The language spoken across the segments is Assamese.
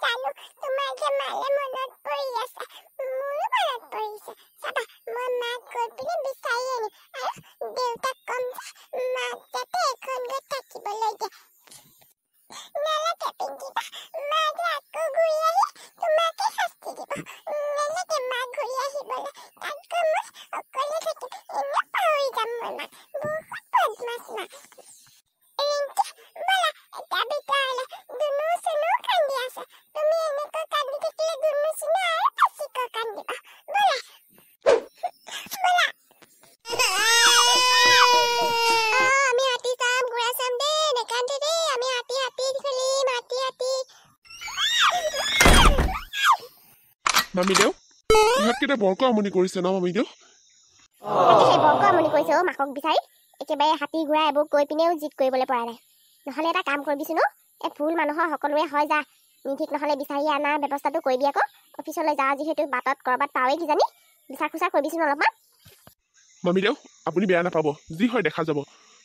জানো তোমাৰ যে মালে মনত পৰি আছে মোৰো মনত পৰিছে। চাবা মই মাক গৈ পিনে বিচাৰি আনিম আৰু দেউতাক কম যে মাক যাতে এখন ঘৰত থাকিবলৈ দিয়ে মামীদেউ? ইহঁতকেইটা বৰকৈ আমনি কৰিছে ন মামীদেউ? বৰকৈ আমনি কৰিছে অ' মাকক বিচাৰি। একেবাৰে হাতী ঘোঁৰা এইবোৰ কৈ পিনেও জিত কৰিবলৈ পৰা নাই। নহ'লে এটা কাম কৰিবিচোন এই মানুহৰ সকলোৰে হয় যা। নিধিক নহ'লে বিচাৰি অনাৰ ব্যৱস্থাটো কৰিবি আকৌ। অফিচলৈ যাওঁ যিহেতু বাটত ক'ৰবাত পাৱেই কিজানি। বিচাৰ কৰিবিচোন অলপমান। মামীদেউ আপুনি বেয়া নাপাব। যি হয় দেখা যাব।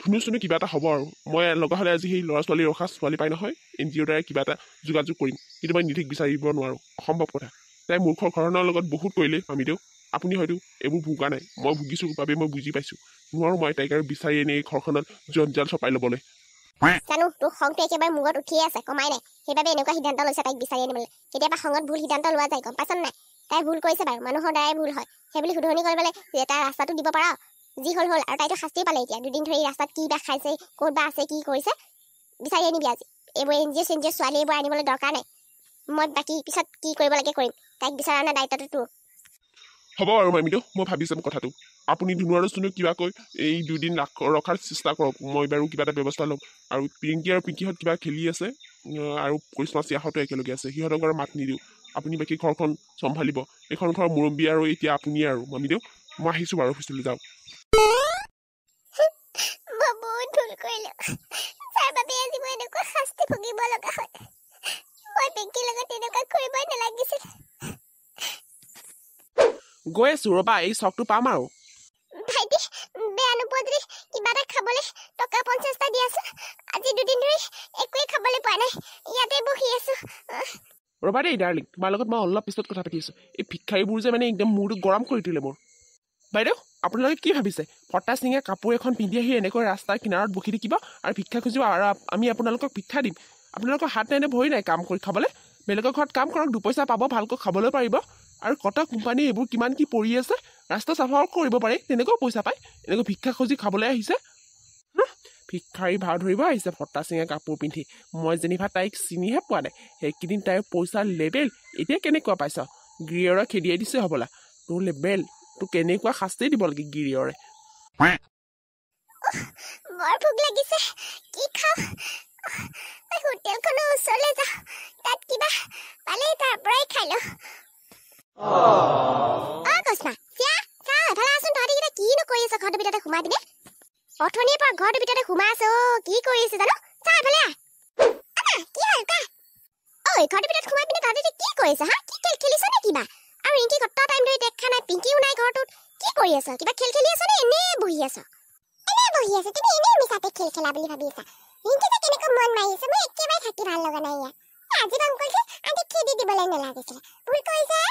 ধুনু চুনু কিবা এটা হ'ব আৰু। মই লগা হ'লে আজি সেই ল'ৰা ছোৱালী ৰখা ছোৱালী পাই নহয়। এন জি অ'ৰ দ্বাৰা কিবা এটা যোগাযোগ কৰিম। কিন্তু মই নিধিক বিচাৰিব নোৱাৰোঁ। অসম্ভৱ কথা। তাই মূৰ্খৰ ঘৰণৰ লগত বহুত কৰিলে মামীদেউ আপুনি হয়তো এইবোৰ ভোগা নাই। মই ভুগিছোঁ বাবে মই বুজি পাইছোঁ। নোৱাৰোঁ মই তাইক আৰু বিচাৰি আনি এই ঘৰখনত জঞ্জাল চপাই ল'বলৈ। জানো তোৰ খংটো একেবাৰে মূৰত উঠিয়ে আছে কমাই নাই। সেইবাবে এনেকুৱা সিদ্ধান্ত লৈছে তাইক বিচাৰি আনিবলৈ। কেতিয়াবা খঙত ভুল সিদ্ধান্ত লোৱা যায় গম পাইছনে নাই? তাই ভুল কৰিছে বাৰু মানুহৰ দ্বাৰাই ভুল হয়। সেইবুলি শুধৰণি কৰিবলৈ যে তাই ৰাস্তাটো দিব পাৰা। যি হ'ল হ'ল আৰু তাইতো শাস্তি পালে এতিয়া। দুদিন ধৰি ৰাস্তাত কি বা খাইছে ক'ত বা আছে কি কৰিছে বিচাৰি আনিবি আজি। এইবোৰ এন জি অ' চেন জি অ' ছোৱালী এইবোৰ আনিবলৈ দৰকাৰ নাই। মই বাকী পিছত কি কৰিব লাগে কৰিম। তাইক বিচৰা অনা দায়িত্বটো তোৰ। হ'ব আৰু মামীদেউ মই ভাবি চাম কথাটো। আপুনি ধুনু আৰু চুনু কিবা কৈ এই দুদিন ৰাখ- ৰখাৰ চেষ্টা কৰক। মই বাৰু কিবা এটা ব্যৱস্থা ল'ম। আৰু পিংকি আৰু পিংকিহঁত কিবা খেলি আছে আৰু কৰিশ্মা চিয়াহঁতো একেলগে আছে। সিহঁতক আৰু মাত নিদিওঁ। আপুনি বাকী ঘৰখন চম্ভালিব। এইখন ঘৰৰ মুৰব্বী আৰু এতিয়া আপুনি আৰু। মামীদেউ মই আহিছোঁ বাৰু অফিচলৈ যাওঁ। শাস্তি ভুগিব লগা হ'ল মই পিংকিৰ লগত এনেকুৱা কৰিবই নালাগিছিল। গৈ আছো ৰ'বা এই চকটো পাম আৰু। ভাইটি বেয়া নোপোৱা যদি কিবা এটা খাবলৈ টকা পঞ্চাছটা দি আছো আজি দুদিন ধৰি একোৱে খাবলৈ পোৱা নাই ইয়াতে বহি আছো ৰ'বা দেই ডাৰ্লিং তোমাৰ লগত মই অলপ পিছত কথা পাতি আছোঁ। এই ভিক্ষাৰীবোৰ যে মানে একদম মূৰটো গৰম কৰি মোৰ। বাইদেউ আপোনালোকে কি ভাবিছে? ফটা চিঙা কাপোৰ এখন পিন্ধি আহি এনেকৈ ৰাস্তাৰ কিনাৰত বহি থাকিব আৰু ভিক্ষা খুজিব আৰু আমি আপোনালোকক ভিক্ষা দিম। আপোনালোকৰ হাত নাই নে ভৰি নাই কাম কৰি খাবলৈ? বেলেগৰ ঘৰত কাম কৰক দুপইচা পাব ভালকৈ খাবলৈ পাৰিব। আৰু কত কোম্পানী এইবোৰ কিমান কি পৰি আছে ৰাস্তা চাফাও কৰিব পাৰি তেনেকৈও পইচা পায়। এনেকৈ ভিক্ষা খুজি খাবলৈ আহিছে। ভিক্ষাৰী ভাও ধৰিব আহিছে ফটা চিঙা কাপোৰ পিন্ধি। মই যেনিবা তাইক চিনিহে পোৱা নাই। সেইকেইদিন তাইৰ পইচাৰ লেবেল এতিয়া কেনেকুৱা পাইছ? গিৰিয়ৰে খেদিয়াই দিছে হ'বলা। তোৰ লেবেল তোৰ কেনেকুৱা শাস্তি দিব লাগে গিৰিয়ৰে? ওচৰলৈ যাওঁ। তাত কিবা পালে তাৰ পৰাই খাই লওঁ। আজি যে আনকি খেদি দিবলৈ নালাগিছিলে ভুল কৰিছে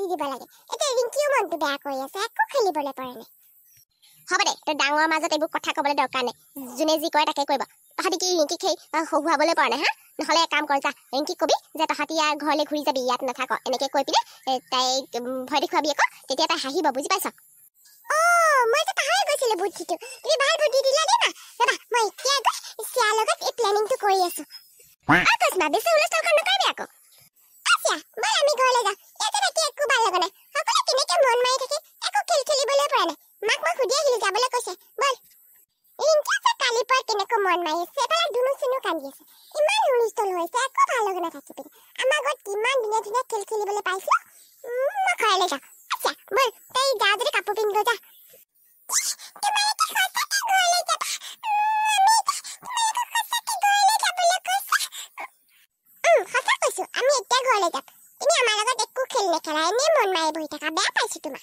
খেদি দিব লাগে। এতিয়া ৰিংকিও মনটো বেয়া কৰি আছে একো খেলিবলৈ পৰা নাই। হ'ব দে তই ডাঙৰ মাজত এইবোৰ কথা ক'বলৈ দৰকাৰ নাই। যোনে যি কৰে তাকে কৰিব। তহঁতি কি ৰিংকিক সেই আহ, হহুৱাবলৈ পৰা নাই হা? নহ'লে এক কাম কৰ যা ৰিংকিক কবি যে তহঁতি ইয়াৰ ঘৰলৈ ঘূৰি যাবি ইয়াত নাথাক এনেকৈ কৈ পিনে এ, তাইক ভয় দেখুৱাবি আকৌ তেতিয়া তাই হাঁহিব বুজি পাইছ? অ' মই যে পাহৰি গৈছিলো বুদ্ধিটো তুমি ভাল বুদ্ধি দিলা দেই মা। ৰবা মই এতিয়া গৈ চিয়াৰ লগত এই প্লেনিংটো কৰি আছো। বেছি নকৰিবি আকৌ। মন মাৰি আছে এফালে ধুনু চুনু কান্দি আছে ইমান হুলস্থুল হৈছে একো ভাল লগা নাই থাকি পিনে আমাৰ ঘৰত কিমান ধুনীয়া ধুনীয়া খেল খেলিবলৈ পাইছিলো? উম, মই ঘৰলৈ যাওঁ। আচ্ছা ব'ল তই যা যদি কাপোৰ পিন্ধি যা। আমি এতিয়া ঘৰলৈ যাম তুমি আমাৰ লগত একো খেল নেখেলা এনেই মন মাৰি বহি থাকা বেয়া পাইছো তোমাক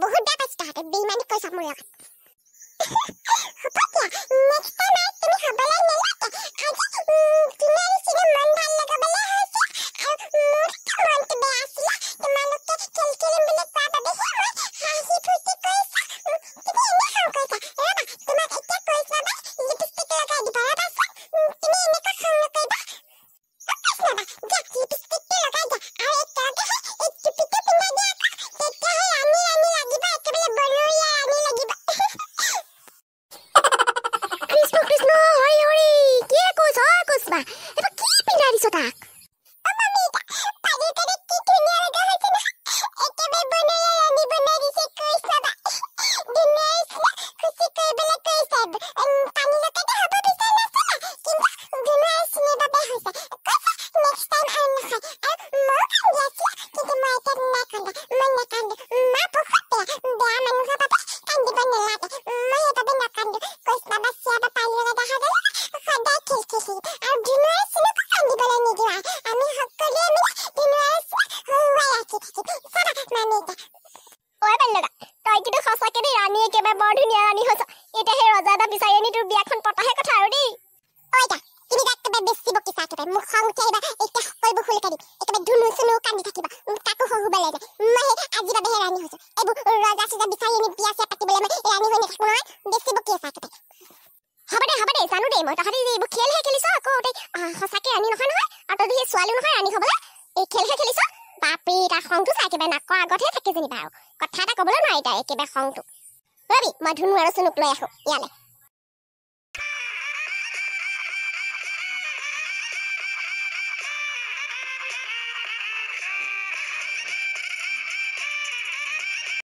বহুত বেয়া পাইছো তাহাঁতে বেইমানি কৰিছা মোৰ লগত হ'ব দিয়া নেক্সট টাইম বাল্যদা তই কিন্তু সঁচাকে দেই ৰাণী একেবাৰে বৰ ধুনীয়া ৰাণী হৈছ। এতিয়া সেই ৰজা এটা বিচাৰি আনি তোৰ বিয়াখন পতাহে কথা আৰু দেই। ঐ দা তুমি তাক একেবাৰে বেছি বকিছা একেবাৰে মোক খং উঠি আহিবা এতিয়া সকলোবোৰ শুলকাই দিম একেবাৰে ধুনু চুনু কান্দি থাকিবা উম, কাকো শহুবলৈ যায় মই সেই আজিৰ বাবেহে ৰাণী হৈছো। এইবোৰ ৰজা চজা বিচাৰি আনি বিয়া চিয়া পাতিবলৈ মই ৰাণী হৈ নাথাকো নহয় বেছি বকি আছা একেবাৰে। হ'ব দে হ'ব দে জানো দেই মই তহঁতি যে এইবোৰ খেলহে খেলিছ আকৌ তই আহ, সঁচাকে ৰাণী নহয় নহয় আৰু তই সেই ছোৱালী নহয় ৰাণী হ'বলৈ এই খেলহে খেলিছ। বাপৰে তাৰ খংটো চাই একেবাৰে নাকৰ আগতহে থাকে যেনিবা আৰু। কথা এটা ক'বলৈ নোৱাৰি তাই একেবাৰে খংটো। ৰবি মই ধুনু আৰু চুনুক লৈ আহো ইয়ালৈ।